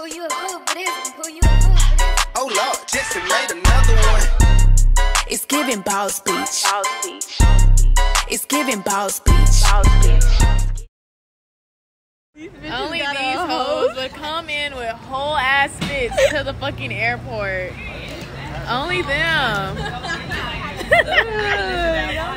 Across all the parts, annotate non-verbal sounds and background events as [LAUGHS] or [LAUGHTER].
Pull you a hoop, but it's pull you a hoop, but it's Oh Lord, Jesse made another one. It's giving boss speech. Boss Beach. It's giving boss speech. Boss Beach. Only these hoes would come in with whole ass fits to the fucking airport. Only them. [LAUGHS]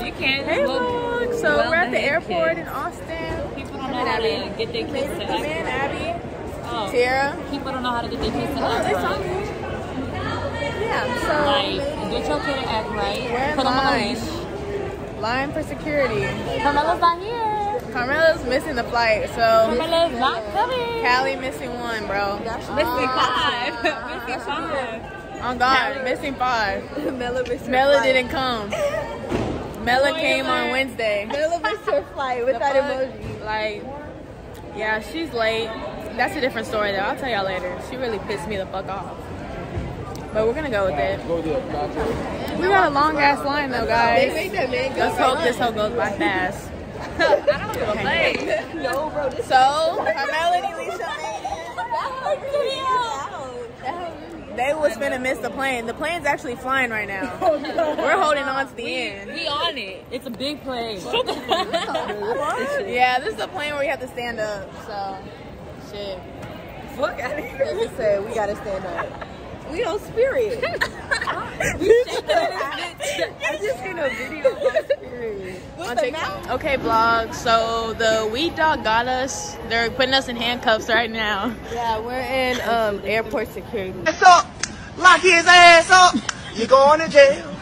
You can't Hey, look. look. So well we're at the airport kids. in Austin. People don't know how to get their kids to Come in, act. Abby. Oh, Tara. people don't know how to get their kids to Oh, act saw right. Yeah, so Like, get your kid to act right. we're Put them on a line. leash. Line for security. Carmelo's not here. Carmela's missing the flight, so Carmelo's not coming. Callie missing one, bro. Missing five. Missing five. Oh God, missing five. [LAUGHS] Mela missed her Mela didn't come. [LAUGHS] Mela came on Wednesday. Mela missed her flight with that emoji. Like, yeah, she's late. That's a different story though. I'll tell y'all later. She really pissed me the fuck off. But we're gonna go with it. We got a long ass line though, guys. made that man go Let's hope this hoe goes by fast. [LAUGHS] No, bro, this So, Carmela [LAUGHS] and Alicia They was finna miss the plane. The plane's actually flying right now. [LAUGHS] Oh, we're holding on to the end. We on it. It's a big plane. Yeah, this is a plane where you have to stand up. So, shit. fuck out of here. Just said we gotta stand up. We on spirit. [LAUGHS] [LAUGHS] I just seen a video on spirit. On TikTok. Okay, vlog. So the weed dog got us. They're putting us in handcuffs right now. Yeah, we're in um airport security. Ass up, lock his ass up. You're going to jail.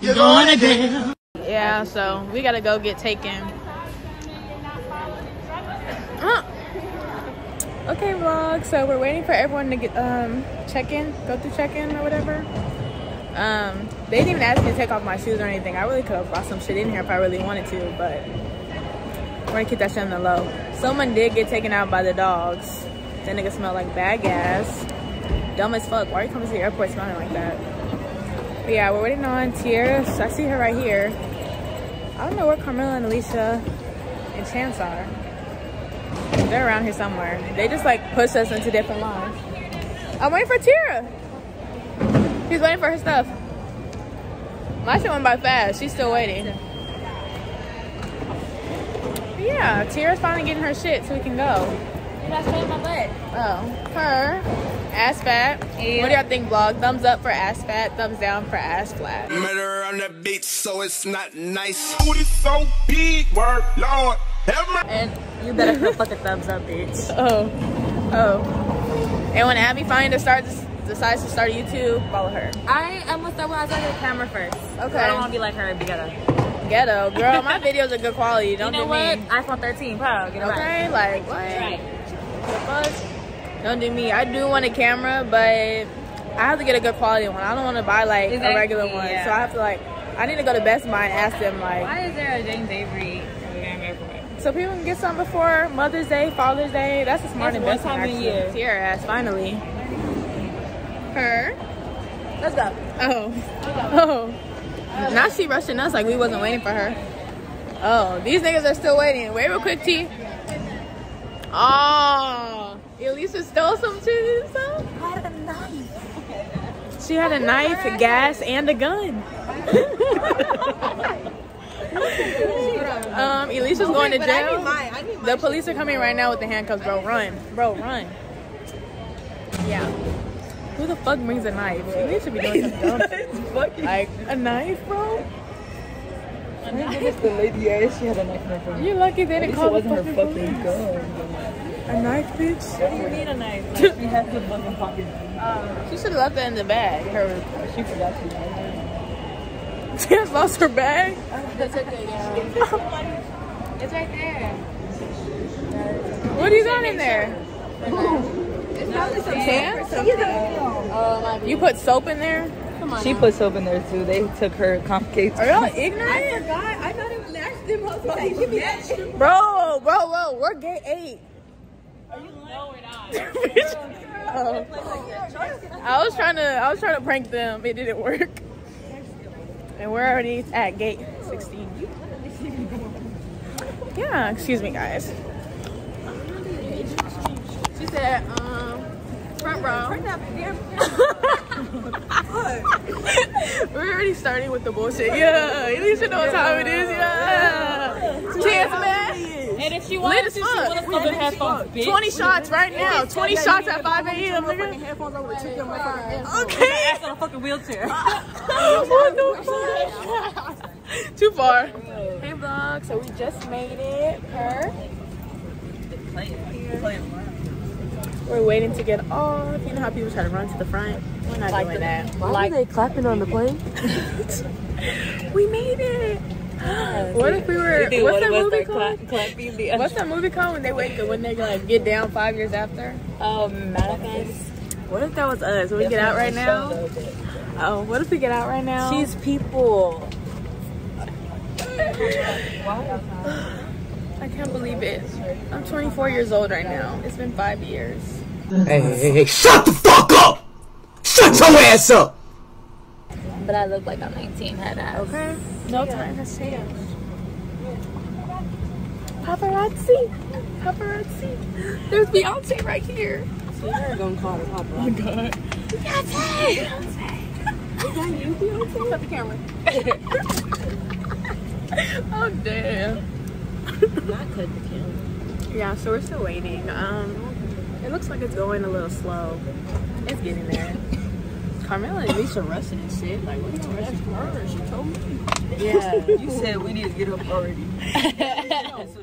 You're going to jail. Yeah, so we gotta go get taken. Okay, vlog. So we're waiting for everyone to get um check in, go through check in or whatever. Um, they didn't even ask me to take off my shoes or anything. I really could have brought some shit in here if I really wanted to, but we're gonna keep that shit on the low. Someone did get taken out by the dogs. That nigga smelled like bad gas. Dumb as fuck. Why are you coming to the airport smelling like that? But yeah, we're waiting on Tierra. So I see her right here. I don't know where Carmela and Alicia and Chance are. They're around here somewhere. They just like push us into different lines. I'm waiting for Tira. She's waiting for her stuff. My shit went by fast. She's still waiting. But yeah, Tira's finally getting her shit so we can go. You're not showing my butt. Oh, her. Ass fat. What do y'all think, vlog? Thumbs up for ass fat, thumbs down for ass flat. Murder on the beat, so it's not nice. Booty so big, word, Lord, have mercy. And you better put fucking thumbs up, bitch. Oh. Oh. And when Abby finally starts decides to start YouTube, follow her. I am gonna start with I started the camera first. Okay. I don't want to be like her and be ghetto. Ghetto, girl. My [LAUGHS] videos are good quality. Don't You know do what? me. iPhone 13 Pro. Get it right. Okay, like what? Right. The fuck? Don't do me. I do want a camera, but I have to get a good quality one. I don't want to buy like a regular one. yeah. So I have to like. I need to go to Best Buy and ask them like, Why is there a James Avery program everywhere? So people can get some before Mother's Day, Father's Day. That's a smart That's one investment. time a actually. year. Tiara ass finally. Her. Let's go. Oh. Oh. Now she rushing us like we wasn't waiting for her. Oh, these niggas are still waiting. Wait real quick, T. Oh. Elisa stole some too. So? I had a knife. She had a knife, gas, and a gun. [LAUGHS] [LAUGHS] um, Elisa's going to But I need jail. I need The police are coming right now with the handcuffs, bro. Run. Bro, run. Yeah. Who the fuck brings a knife? You need to be doing some dumb. [LAUGHS] Like, a knife, bro? I think it's the lady ass, she had a knife in her phone. You're lucky they didn't call it the wasn't her fucking fucking police. gun. A knife, bitch? What do you mean a knife? [LAUGHS] Like, she had the fucking pocket. She should have left that in the bag. Her, She forgot to. She lost her bag. That's okay, yeah. It's right there. What do you got in there? It's probably some Tan? tape. You put soap in there? She put soap in there too. They took her complicated. Are y'all I ignorant? forgot. I not even asked them. I was like, give me that shit. Bro, bro, bro, we're gate eight. No, we're not. [LAUGHS] Oh. I was trying to I was trying to prank them. It didn't work. And we're already at gate 16. Yeah, excuse me guys. She said, um, Turn that damn We're already starting with the bullshit. Yeah, at least you know what time it is. Yeah. Chance, man. And if she as to, she want to fucking headphones, bitch. 20 shots right now. 20 shots at 5 a.m. nigga. headphones over took your [LAUGHS] motherfucking. Okay. Ass on a fucking wheelchair. what the fuck? Too far. Hey vlog, so we just made it. Her. We're waiting to get off. You know how people try to run to the front? We're not doing that. Why are they clapping on the plane? [LAUGHS] We made it. What if we were? What's that movie called? clapping the What's that movie called when they wake up when they like get down five years after? um, manifest? What if that was us? When we get out right now? Oh, what if we get out right now? She's people. [GASPS] I can't believe it. I'm 24 years old right now. It's been five years. Hey, hey, hey, shut the fuck up! Shut your ass up! But I look like I'm 19, had ass. Okay. No time to has changed. Paparazzi. Paparazzi. There's Beyonce right here. So you're gonna call the paparazzi. Beyonce! Is that you, Beyonce? Cut the camera. [LAUGHS] oh damn. Not cut the camera. Yeah, so we're still waiting. Um, it looks like it's going a little slow. It's getting there. Carmela and Lisa rushing and shit. Like, what are you rushing for? She told me. Yeah. You said we need to get up already. [LAUGHS]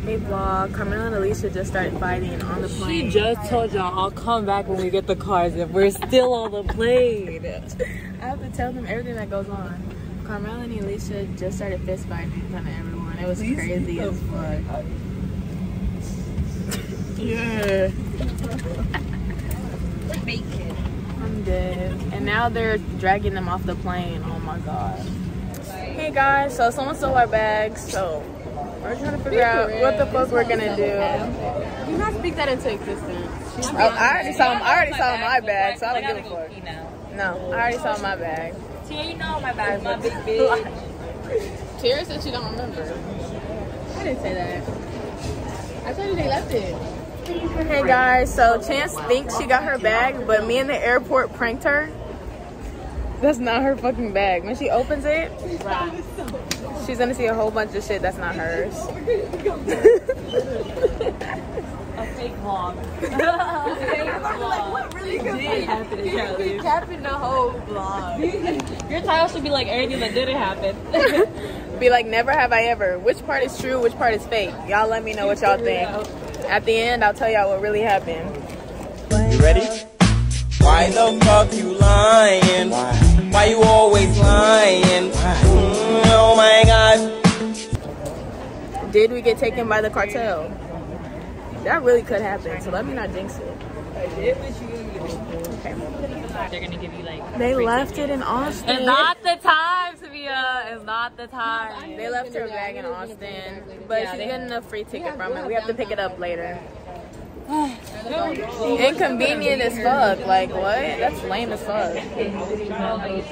Hey vlog, Carmela and Alicia just started fighting on the plane. She just told y'all I'll come back when we get the cars if we're still on the plane. [LAUGHS] I have to tell them everything that goes on. Carmela and Alicia just started fist fighting in front of everyone. It was crazy as fuck. [LAUGHS] Yeah. I'm dead. And now they're dragging them off the plane. Oh my god. Hey guys, so someone stole our bags, so we're trying to figure out what the fuck we're gonna do. Do not speak that into existence. Oh, I already saw I already saw my bag, so I don't give a fuck. No, I already saw my bag. Tia, you know my bag, my big [LAUGHS] Tara said she don't remember. I didn't say that. I told you they left it. Hey guys, so Chance thinks she got her bag, but me in the airport pranked her. That's not her fucking bag. When she opens it, she's gonna see a whole bunch of shit that's not hers. A fake vlog. [LAUGHS] a fake vlog. Really Did happen in Cali. capping the whole vlog? Your title should be like everything that didn't happen. [LAUGHS] Be like, never have I ever. Which part is true? Which part is fake? Y'all let me know what y'all think. At the end, I'll tell y'all what really happened. You ready? Why the fuck you lying? Why? Why you always lying? Mm, oh my god. Did we get taken by the cartel? That really could happen, so let me not jinx it. They're gonna give you like. They left it in Austin. It's not the time, Savia. It's not the time. They left her bag in Austin, but Yeah, she's they- getting a free ticket from it. We have to pick it up later. [SIGHS] Inconvenient as fuck. Like what? That's lame as fuck.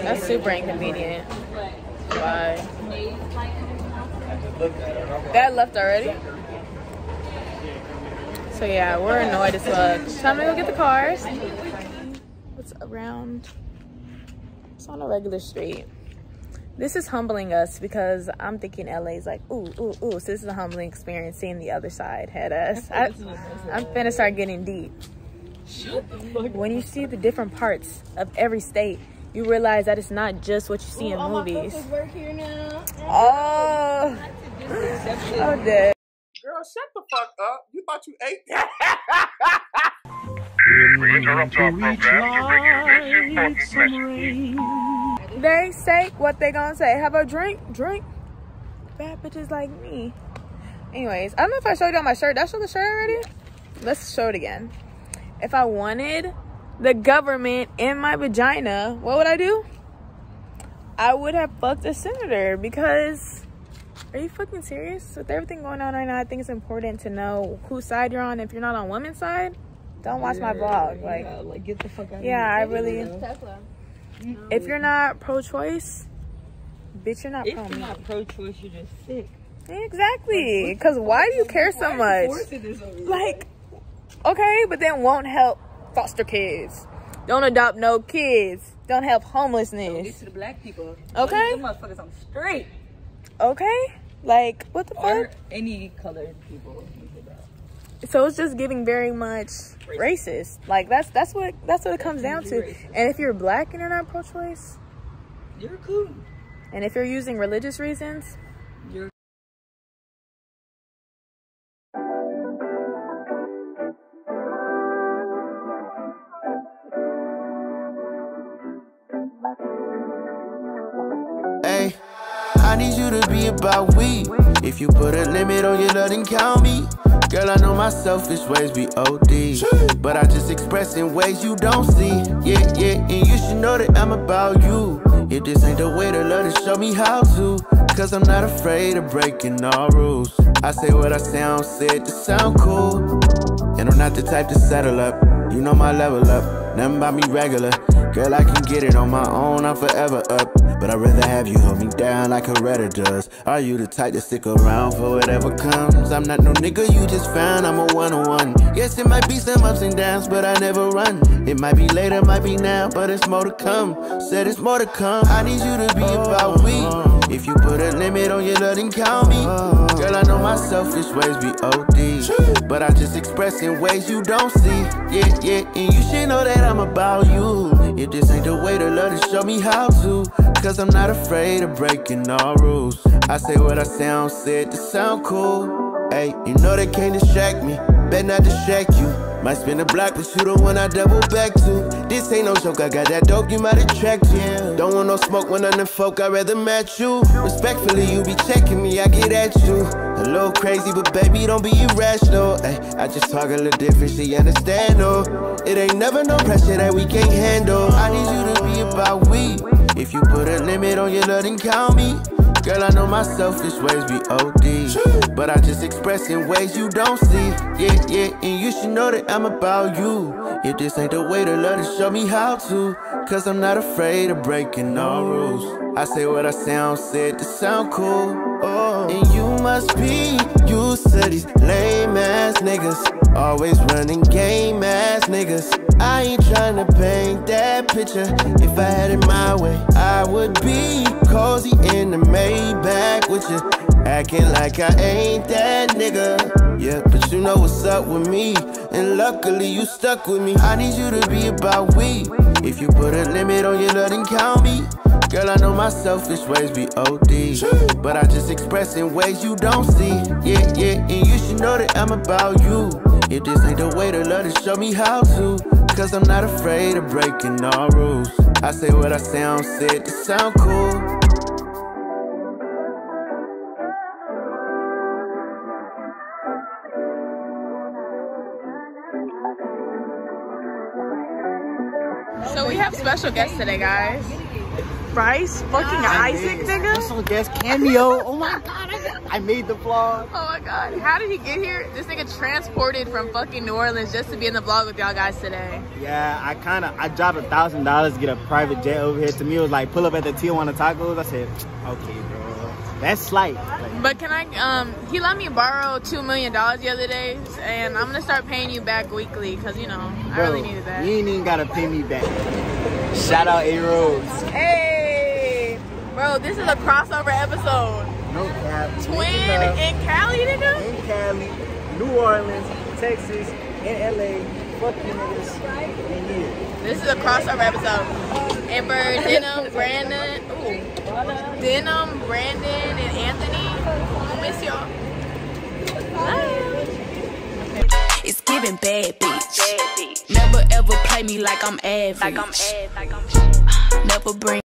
That's super inconvenient. Why? That left already. So yeah, we're annoyed as fuck. Time to go get the cars. What's around? It's on a regular street. This is humbling us because I'm thinking LA's like, ooh, ooh, ooh. So this is a humbling experience seeing the other side head us. I, I'm finna start getting deep. When you see the different parts of every state, you realize that it's not just what you see in movies. work here now. Oh, oh, dead. Girl, shut the fuck up. You thought you ate that? [LAUGHS] They say what they gonna say. Have a drink, drink. Bad bitches like me. Anyways, I don't know if I showed y'all my shirt. Did I show the shirt already? Let's show it again. If I wanted the government in my vagina, what would I do? I would have fucked a senator because are you fucking serious? With everything going on right now, I think it's important to know whose side you're on. If you're not on women's side, don't watch my vlog. Like, Yeah, like get the fuck out yeah, I of here. really. Tesla. Mm-hmm. If you're not pro-choice, bitch, you're not If pro you're not pro-choice, you're just sick. Exactly. Because why do you care so much? Like, okay, but then won't help foster kids. Don't adopt no kids. Don't help homelessness. Get homelessness. to the black people. Okay. Them motherfuckers on the street. Okay? Like, what the Or fuck? any colored people. So it's just giving very much racist. Like that's that's what that's what it comes down to. Racist. And if you're black and you're not pro-choice, You're cool. and if you're using religious reasons, You're Hey, I need you to be about we. If you put a limit on your love, then count me. Girl, I know my selfish ways be OD. But I just express in ways you don't see. Yeah, yeah, and you should know that I'm about you. If this ain't the way to love, then show me how to. Cause I'm not afraid of breaking all rules. I say what I sound, said to sound cool. And I'm not the type to settle up. You know my level up, nothing about me regular. Girl, I can get it on my own, I'm forever up. But I'd rather have you hold me down like Coretta does. Are you the type to stick around for whatever comes? I'm not no nigga you just found, I'm a one on one. Yes, it might be some ups and downs, but I never run. It might be later, might be now, but it's more to come. Said it's more to come. I need you to be about we. If you put a limit on your love, then count me. Girl, I know my selfish ways be OD. But I just express in ways you don't see. Yeah, yeah, and you should know that I'm about you. If this ain't the way to love, then show me how to. Cause I'm not afraid of breaking all rules. I say what I sound, said to sound cool. Hey, you know they can't distract me. Better not distract you. Might spin a block, but you the one I double back to. This ain't no joke, I got that dope, you might attract you. Don't want no smoke when the folk, I'd rather match you. Respectfully, you be checking me, I get at you. A little crazy, but baby, don't be irrational. Ay, I just talk a little different, she understand, no. It ain't never no pressure that we can't handle. I need you to be about we. If you put a limit on your love, then count me. Girl, I know my selfish ways be OD. But I just express in ways you don't see. Yeah, yeah, and you should know that I'm about you. If this ain't the way to love, then show me how to. Cause I'm not afraid of breaking all rules. I say what I sound, said to sound cool. Oh, and you must be used to these lame ass niggas. Always running game ass niggas. I ain't trying to paint that picture. If I had it my way, I would be cozy in the Maybach with you. Acting like I ain't that nigga. Yeah, but you know what's up with me. And luckily you stuck with me. I need you to be about we. If you put a limit on your love, then count me. Girl, I know my selfish ways be OD. But I just express in ways you don't see. Yeah, yeah, and you should know that I'm about you. If this ain't the way to love, then show me how to. Cause I'm not afraid of breaking all rules. I say what I sound, said to sound cool. So we have special guests today, guys. Bryce, fucking Isaac, nigga. Special guest cameo. Oh my god, I, made the vlog. Oh my god, how did he get here? This nigga transported from fucking New Orleans just to be in the vlog with y'all guys today. Yeah, I kind of I dropped a thousand dollars to get a private jet over here. To me, it was like pull up at the Tijuana Tacos. I said, okay, bro, that's slight. Like, But can I, um, he let me borrow $2 million the other day, and I'm gonna start paying you back weekly, because, you know, I really needed that. You ain't even gotta pay me back. Shout out A Rose. Hey! Bro, this is a crossover episode. No cap. Twin in uh, Cali, nigga? in Cali, New Orleans, Texas, and LA. Fuck you niggas. And yeah. This is a crossover episode. And for Denim, Brandon, ooh, Denim, Brandon, and Anthony, I miss y'all. Bye. It's giving bad bitch. Never ever play me like I'm average. Never bring